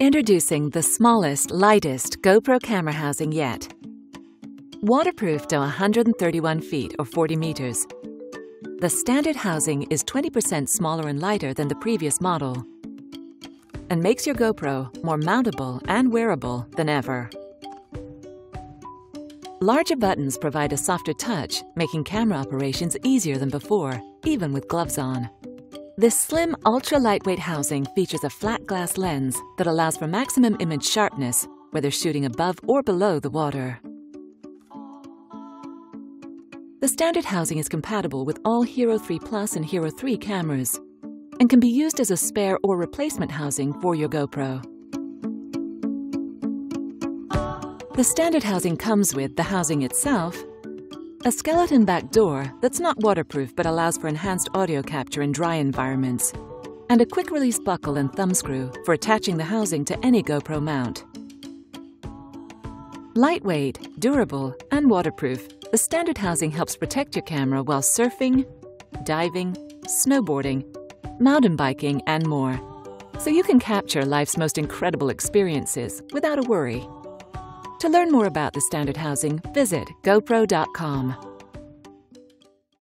Introducing the smallest, lightest GoPro camera housing yet. Waterproof to 131 feet or 40 meters. The standard housing is 20% smaller and lighter than the previous model and makes your GoPro more mountable and wearable than ever. Larger buttons provide a softer touch, making camera operations easier than before, even with gloves on. This slim, ultra-lightweight housing features a flat glass lens that allows for maximum image sharpness, whether shooting above or below the water. The standard housing is compatible with all Hero 3 Plus and Hero 3 cameras and can be used as a spare or replacement housing for your GoPro. The standard housing comes with the housing itself, a skeleton back door that's not waterproof but allows for enhanced audio capture in dry environments, and a quick release buckle and thumb screw for attaching the housing to any GoPro mount. Lightweight, durable, and waterproof, the standard housing helps protect your camera while surfing, diving, snowboarding, mountain biking, and more, so you can capture life's most incredible experiences without a worry. To learn more about the standard housing, visit gopro.com.